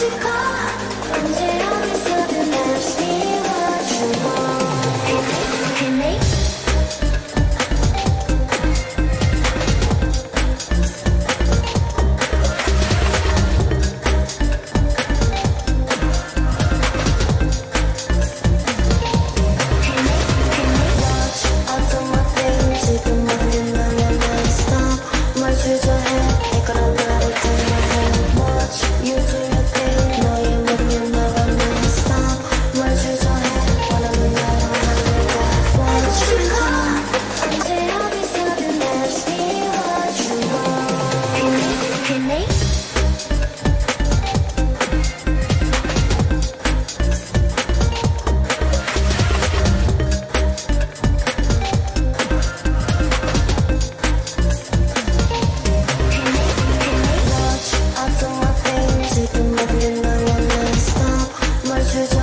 she called 世。